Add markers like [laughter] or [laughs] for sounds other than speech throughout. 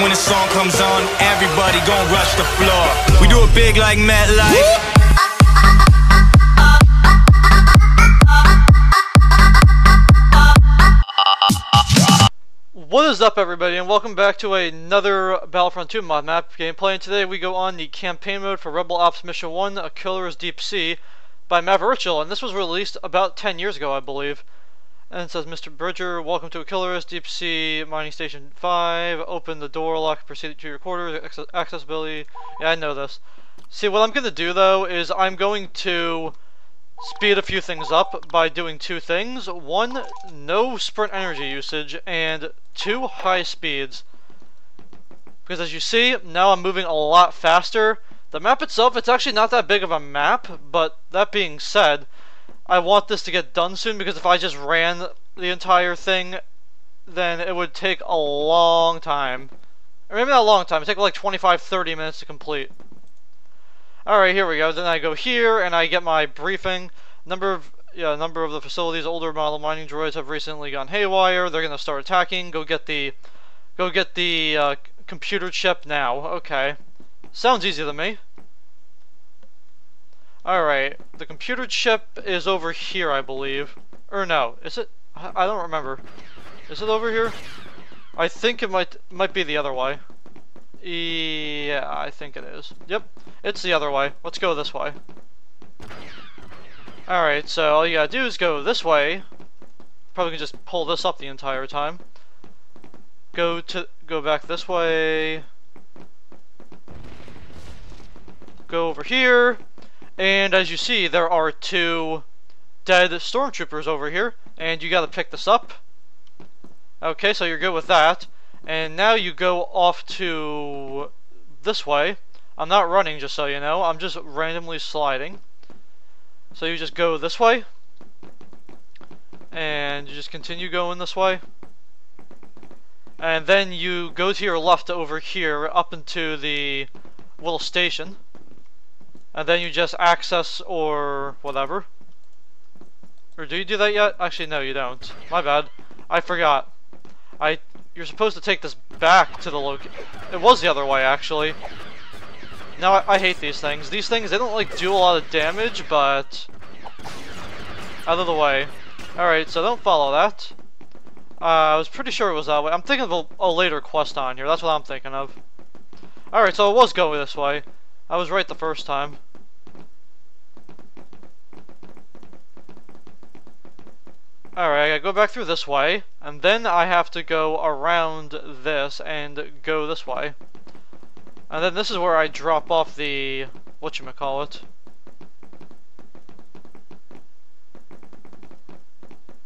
And when the song comes on, everybody gon' rush the floor. We do it big like MetLife. What is up everybody and welcome back to another Battlefront 2 mod map gameplay and today we go on the campaign mode for Rebel Ops Mission 1 Aquilaris Deep Sea by Maveritchell and this was released about 10 years ago I believe. And says Mr. Bridger, welcome to Aquilaris Deep Sea Mining Station 5, open the door lock, proceed to your quarters, accessibility, yeah I know this. See what I'm going to do though is I'm going to speed a few things up by doing two things. One, no sprint energy usage, and two, high speeds. Because as you see, now I'm moving a lot faster. The map itself, it's actually not that big of a map, but that being said, I want this to get done soon because if I just ran the entire thing, then it would take a long time. Or maybe not a long time, it take like 25-30 minutes to complete. Alright, here we go. Then I go here and I get my briefing. Number of yeah, number of the facilities older model mining droids have recently gone haywire. They're gonna start attacking. Go get the go get the uh, computer chip now. Okay. Sounds easy to me. Alright, the computer chip is over here, I believe. Or no, is it? I don't remember. Is it over here? I think it might might be the other way. Yeah, I think it is. Yep, it's the other way. Let's go this way. Alright, so all you gotta do is go this way. Probably can just pull this up the entire time. Go to go back this way. Go over here. And as you see, there are two dead stormtroopers over here. And you gotta pick this up. Okay, so you're good with that. And now you go off to this way. I'm not running, just so you know. I'm just randomly sliding. So you just go this way. And you just continue going this way. And then you go to your left over here, up into the little station. And then you just access or whatever. Or do you do that yet? Actually, no, you don't. My bad. I forgot. I you're supposed to take this back to the location. It was the other way, actually. Now, I, I, hate these things. These things, they don't, like, do a lot of damage, but... Out of the way. Alright, so don't follow that. Uh, I was pretty sure it was that way. I'm thinking of a, a later quest on here. That's what I'm thinking of. Alright, so it was going this way. I was right the first time. Alright, I go back through this way, and then I have to go around this and go this way. And then this is where I drop off the... whatchamacallit.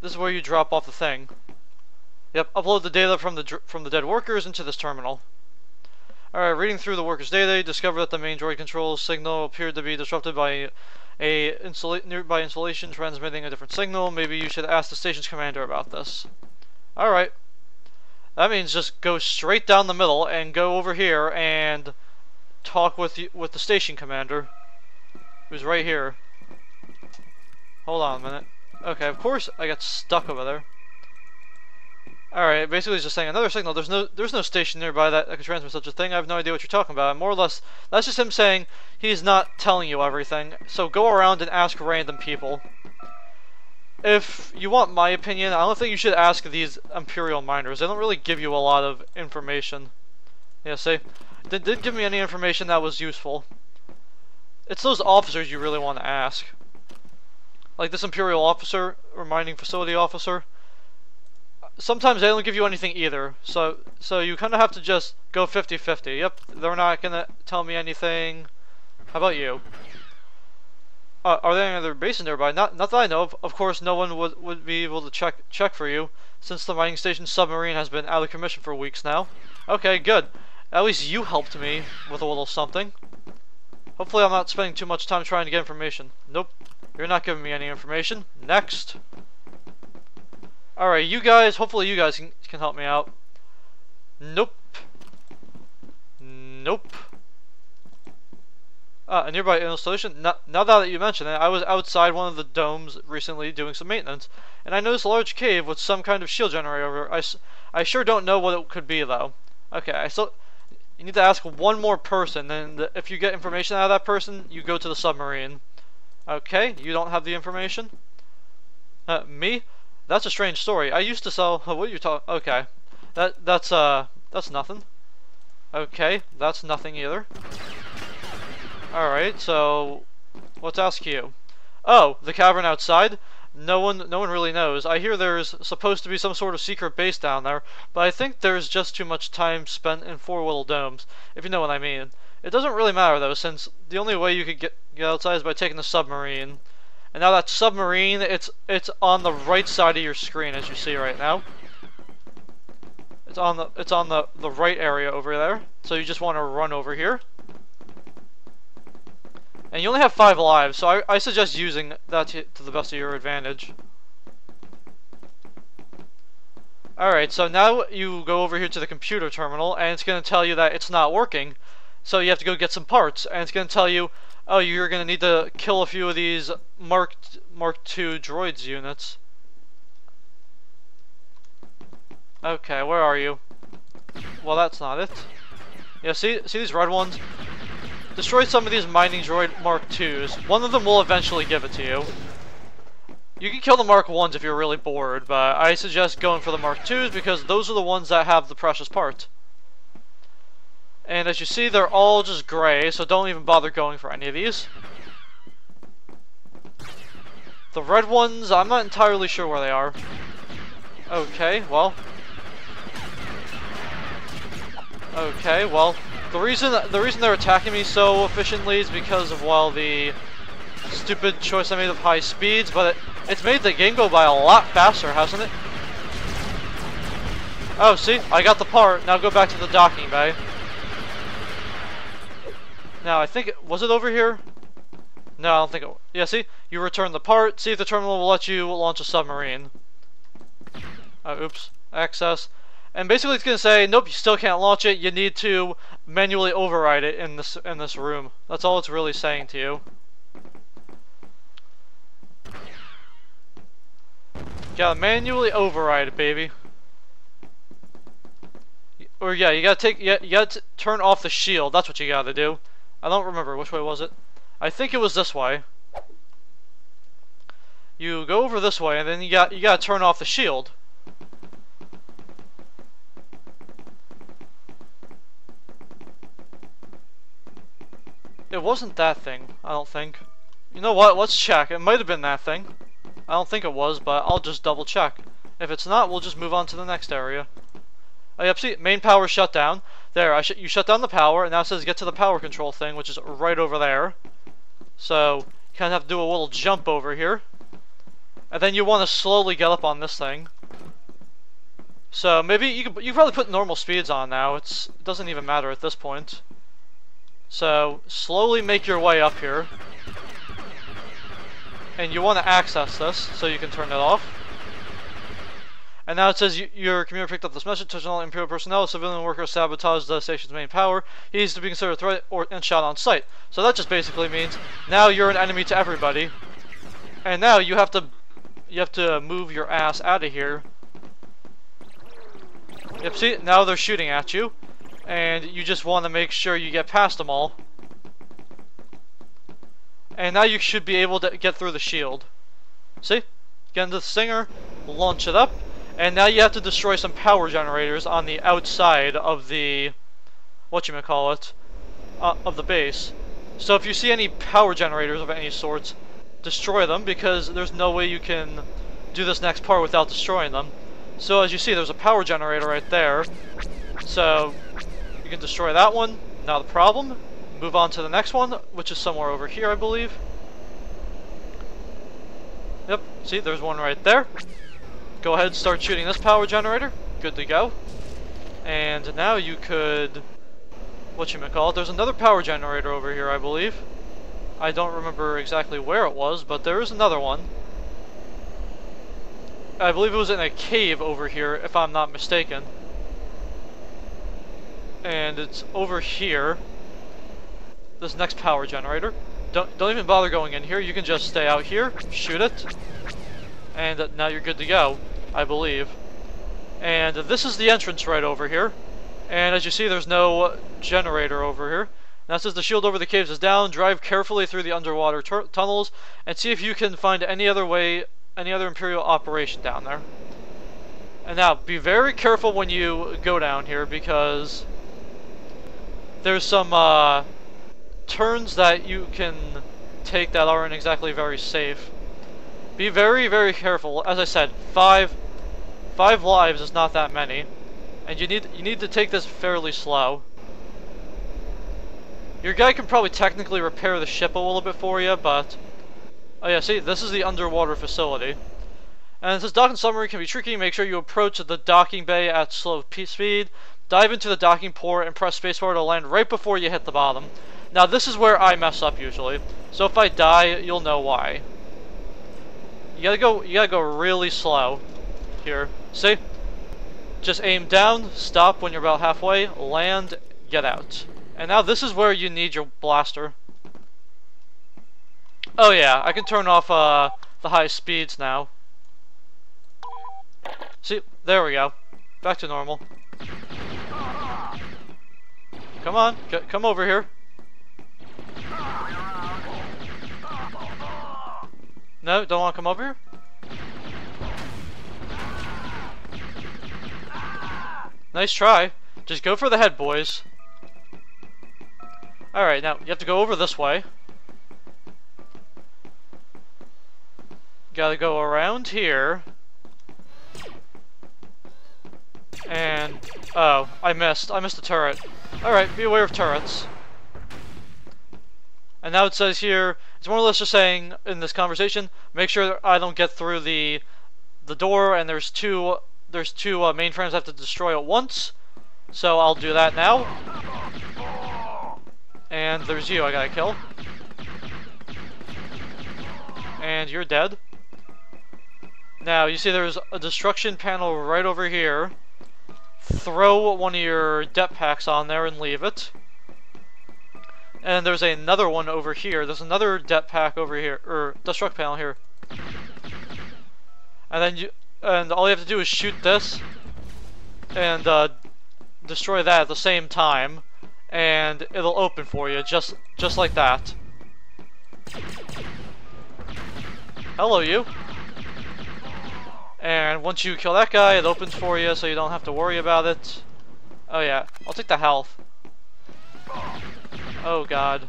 This is where you drop off the thing. Yep, upload the data from the from the dead workers into this terminal. Alright, reading through the workers' data, discover that the main droid control signal appeared to be disrupted by a insula nearby transmitting a different signal. Maybe you should ask the station's commander about this. Alright. That means just go straight down the middle and go over here and talk with with the station commander, who's right here. Hold on a minute. Okay, of course I got stuck over there. Alright, basically he's just saying another signal. There's no there's no station nearby that, that can transmit such a thing. I have no idea what you're talking about. And more or less, that's just him saying he's not telling you everything. So go around and ask random people. If you want my opinion, I don't think you should ask these Imperial miners. They don't really give you a lot of information. Yeah, see? They didn't give me any information that was useful. It's those officers you really want to ask. Like this Imperial officer, or mining facility officer sometimes they don't give you anything either. So so you kind of have to just go 50-50. Yep, they're not gonna tell me anything. How about you? Uh, are there any other bases nearby? Not not that I know of. Of course, no one would would be able to check check for you since the mining station submarine has been out of commission for weeks now. Okay, good. At least you helped me with a little something. Hopefully I'm not spending too much time trying to get information. Nope. You're not giving me any information. Next. Alright, you guys, hopefully you guys can, can help me out. Nope. Nope. Ah, a nearby installation. Now, now that you mention it, I was outside one of the domes recently doing some maintenance, and I noticed a large cave with some kind of shield generator over I, I sure don't know what it could be, though. Okay, I still... You need to ask one more person, and if you get information out of that person, you go to the submarine. Okay, you don't have the information? Uh, me? That's a strange story. I used to sell... [laughs] What are you talking... Okay. That, that's, uh... That's nothing. Okay, that's nothing either. Alright, so... Let's ask you. Oh, the cavern outside? No one, no one really knows. I hear there's supposed to be some sort of secret base down there, but I think there's just too much time spent in four little domes, if you know what I mean. It doesn't really matter though, since the only way you could get, get outside is by taking the submarine. And now that submarine, it's it's on the right side of your screen, as you see right now. It's on the it's on the the right area over there. So you just want to run over here. And you only have five lives, so I, I suggest using that to, to the best of your advantage. Alright, so now you go over here to the computer terminal, and it's going to tell you that it's not working. So you have to go get some parts, and it's going to tell you, oh, you're going to need to kill a few of these Mark, Mark II droids units. Okay, where are you? Well, that's not it. Yeah, see, see these red ones? Destroy some of these mining droid Mark IIs. One of them will eventually give it to you. You can kill the Mark 1s if you're really bored, but I suggest going for the Mark 2s because those are the ones that have the precious part. And as you see, they're all just gray, so don't even bother going for any of these. The red ones, I'm not entirely sure where they are. Okay, well. Okay, well, the reason the reason they're attacking me so efficiently is because of well the stupid choice I made of high speeds, but it, it's made the game go by a lot faster, hasn't it? Oh, see, I got the part. Now go back to the docking bay. Now I think it, was it over here? No, I don't think it. Yeah, see, you return the part. See if the terminal will let you launch a submarine. Oh, oops. Access. And basically it's going to say, nope, you still can't launch it. You need to manually override it in this in this room. That's all it's really saying to you. You gotta manually override it, baby. Or yeah, you gotta take, yeah, you gotta turn off the shield. That's what you gotta do. I don't remember which way was it. I think it was this way. You go over this way, and then you got you gotta turn off the shield. It wasn't that thing, I don't think. You know what, let's check. It might have been that thing. I don't think it was, but I'll just double check. If it's not, we'll just move on to the next area. Oh, yep, see, main power shut down. There, I sh you shut down the power, and now it says get to the power control thing, which is right over there. So, you kind of have to do a little jump over here. And then you want to slowly get up on this thing. So, maybe you could, you could probably put normal speeds on now. It's, it doesn't even matter at this point. So, slowly make your way up here. And you want to access this, so you can turn it off. And now it says your computer picked up this message. Touching all Imperial personnel, civilian workers sabotaged the station's main power. He is to be considered a threat or and shot on sight. So that just basically means now you're an enemy to everybody. And now you have to you have to move your ass out of here. Yep, see, now they're shooting at you and you just want to make sure you get past them all. And now you should be able to get through the shield. See? Get into the Stinger, launch it up, and now you have to destroy some power generators on the outside of the, what you call it, uh, of the base. So if you see any power generators of any sorts, destroy them because there's no way you can do this next part without destroying them. So as you see, there's a power generator right there. So you can destroy that one, not a problem. Move on to the next one, which is somewhere over here, I believe. Yep, see, there's one right there. Go ahead and start shooting this power generator. Good to go. And now you could... What you call it? There's another power generator over here, I believe. I don't remember exactly where it was, but there is another one. I believe it was in a cave over here, if I'm not mistaken and it's over here. This next power generator. Don't don't even bother going in here. You can just stay out here, shoot it, and now you're good to go, I believe. And this is the entrance right over here. And as you see, there's no generator over here. Now says the shield over the caves is down. Drive carefully through the underwater tunnels and see if you can find any other way, any other Imperial operation down there. And now, be very careful when you go down here because there's some uh, turns that you can take that aren't exactly very safe. Be very, very careful. As I said, five, five lives is not that many, and you need you need to take this fairly slow. Your guy can probably technically repair the ship a little bit for you, but oh yeah, see, this is the underwater facility. And since docking submarine can be tricky, make sure you approach the docking bay at slow speed, dive into the docking port, and press spacebar to land right before you hit the bottom. Now this is where I mess up usually, so if I die, you'll know why. You gotta go, you gotta go really slow here. See? Just aim down, stop when you're about halfway, land, get out. And now this is where you need your blaster. Oh yeah, I can turn off uh, the high speeds now. See, there we go. Back to normal. Come on, come over here. No, don't want to come over here? Nice try. Just go for the head, boys. Alright, now, you have to go over this way. Gotta go around here. And, oh, I missed. I missed a turret. Alright, be aware of turrets. And now it says here, it's more or less just saying in this conversation, make sure I don't get through the the door and there's two there's two uh, mainframes I have to destroy at once. So I'll do that now. And there's you I gotta kill. And you're dead. Now, you see there's a destruction panel right over here. Throw one of your det packs on there and leave it. And there's another one over here. There's another det pack over here, or destruct panel here. And then you, and all you have to do is shoot this, and uh, destroy that at the same time, and it'll open for you, just just like that. Hello, you. And once you kill that guy, it opens for you, so you don't have to worry about it. Oh yeah, I'll take the health. Oh god.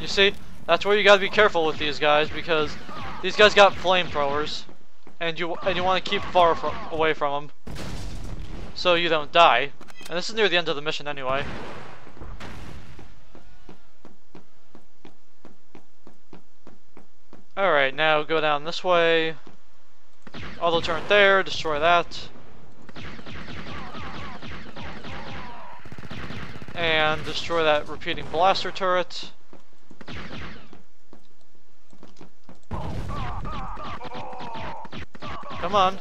You see? That's where you gotta be careful with these guys because these guys got flamethrowers and you and you want to keep far from, away from them so you don't die. And this is near the end of the mission anyway. Alright, now go down this way. Auto turn there, destroy that. and destroy that repeating blaster turret. Come on.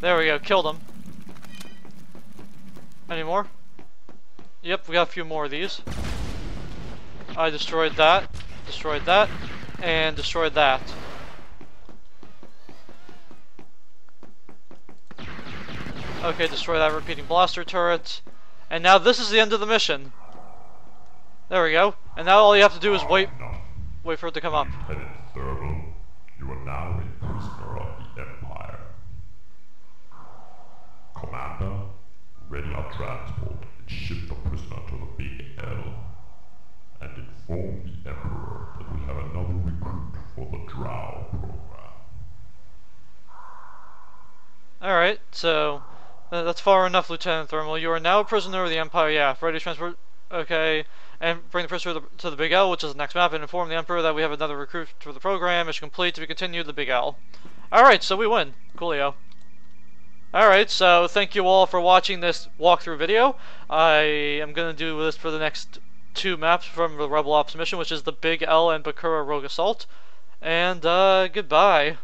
There we go, killed him. Any more? Yep, we got a few more of these. I destroyed that, destroyed that, and destroyed that. Okay, destroy that repeating blaster turret. And now this is the end of the mission. There we go. And now all you have to do is wait wait for it to come up. Lieutenant Thurble, you are now a prisoner of the Empire. Commander, ready our transport and ship the prisoner to the Big L. And inform the Emperor that we have another recruit for the Drow program. Alright, so uh, that's far enough, Lieutenant Thermill. You are now a prisoner of the Empire. Yeah, ready to transport. Okay. And bring the prisoner to the, to the Big L, which is the next map, and inform the Emperor that we have another recruit for the program. Mission complete to be continued, the Big L. Alright, so we win. Coolio. Alright, so thank you all for watching this walkthrough video. I am going to do this for the next two maps from the Rebel Ops mission, which is the Big L and Bakura Rogue Assault. And, uh, goodbye.